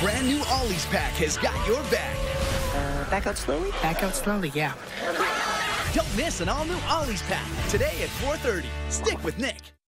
Brand new Ollie's pack has got your back. Uh, back out slowly? Back out slowly, yeah. Don't miss an all new Ollie's pack today at 4:30. Stick with Nick.